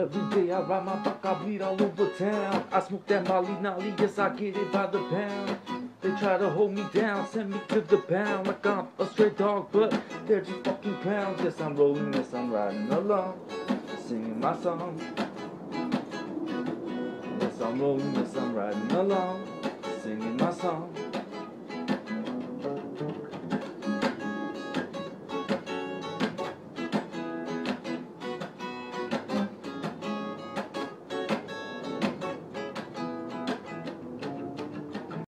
Every day I ride my bike, I bleed all over town. I smoke that Molly Nolly, yes I get it by the pound. They try to hold me down, send me to the pound like I'm a stray dog, but they're just fucking clowns. Yes I'm rolling, yes I'm riding along, singing my song. Yes I'm rolling, yes I'm riding along, singing my song.